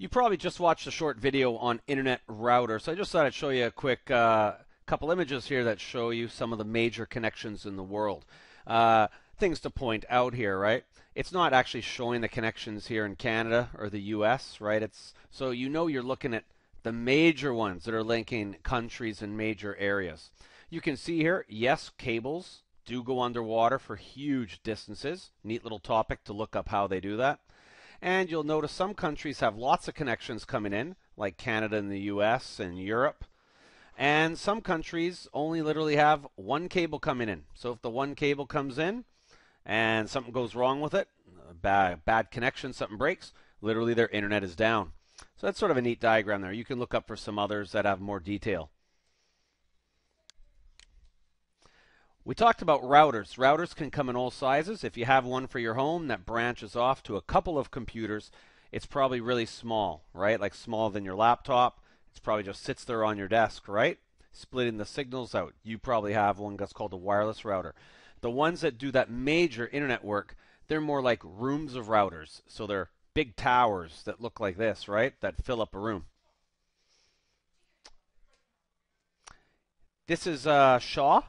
You probably just watched a short video on Internet Router, so I just thought I'd show you a quick uh, couple images here that show you some of the major connections in the world. Uh, things to point out here, right? It's not actually showing the connections here in Canada or the U.S., right? It's so you know you're looking at the major ones that are linking countries and major areas. You can see here, yes, cables do go underwater for huge distances. Neat little topic to look up how they do that. And you'll notice some countries have lots of connections coming in, like Canada and the US and Europe. And some countries only literally have one cable coming in. So if the one cable comes in and something goes wrong with it, bad, bad connection, something breaks, literally their internet is down. So that's sort of a neat diagram there. You can look up for some others that have more detail. We talked about routers. Routers can come in all sizes. If you have one for your home that branches off to a couple of computers, it's probably really small, right? Like smaller than your laptop. It's probably just sits there on your desk, right? Splitting the signals out. You probably have one that's called a wireless router. The ones that do that major internet work, they're more like rooms of routers. So they're big towers that look like this, right? That fill up a room. This is uh, Shaw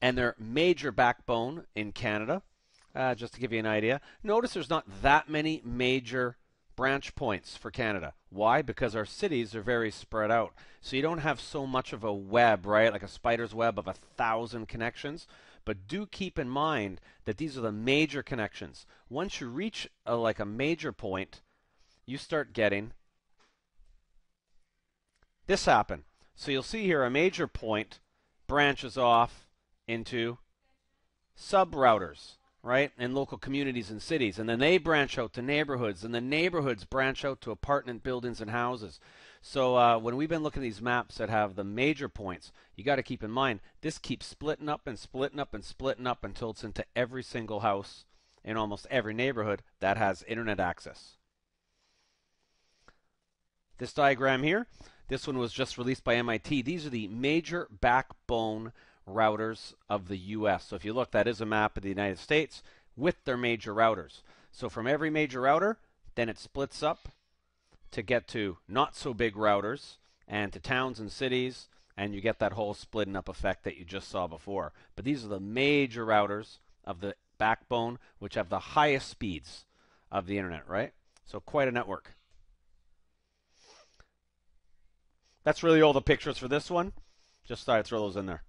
and their major backbone in Canada. Uh, just to give you an idea, notice there's not that many major branch points for Canada. Why? Because our cities are very spread out. So you don't have so much of a web, right? Like a spider's web of a thousand connections. But do keep in mind that these are the major connections. Once you reach a, like a major point, you start getting this happen. So you'll see here a major point branches off into sub routers, right? In local communities and cities. And then they branch out to neighborhoods, and the neighborhoods branch out to apartment buildings and houses. So uh, when we've been looking at these maps that have the major points, you got to keep in mind this keeps splitting up and splitting up and splitting up until it's into every single house in almost every neighborhood that has internet access. This diagram here, this one was just released by MIT. These are the major backbone routers of the US. So if you look, that is a map of the United States with their major routers. So from every major router, then it splits up to get to not so big routers and to towns and cities, and you get that whole splitting up effect that you just saw before. But these are the major routers of the backbone, which have the highest speeds of the internet, right? So quite a network. That's really all the pictures for this one. Just thought I'd throw those in there.